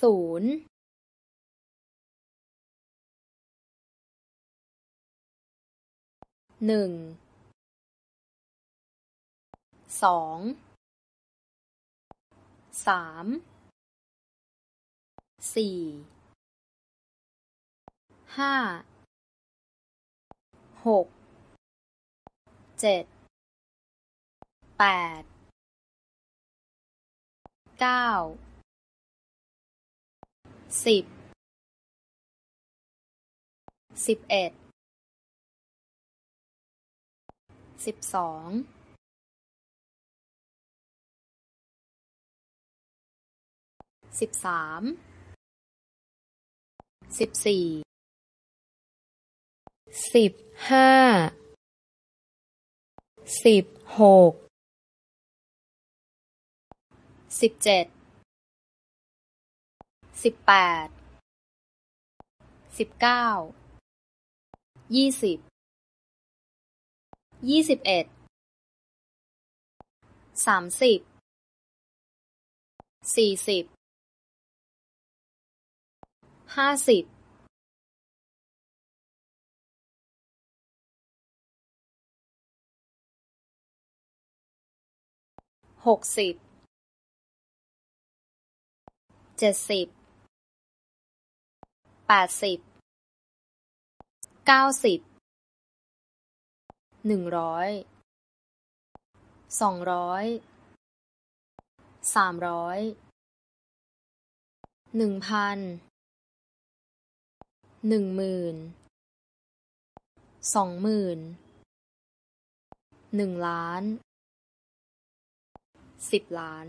ศูนย์หนึ่งสองสามสี่ห้าหกเจ็ดแปดเก้า สิบ สิบเอ็ด สิบสอง สิบสาม สิบสี่ สิบห้า สิบหก สิบเจ็ด สิบแปด สิบเก้า ยี่สิบ ยี่สิบเอ็ด สามสิบ สี่สิบ ห้าสิบหกสิบ เจ็ดสิบ แปดสิบ เก้าสิบ หนึ่งร้อย สองร้อย สามร้อย หนึ่งพัน หนึ่งหมื่น สองหมื่น หนึ่งล้าน สิบล้าน